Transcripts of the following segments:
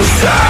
deep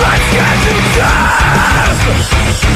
I'm scared to death.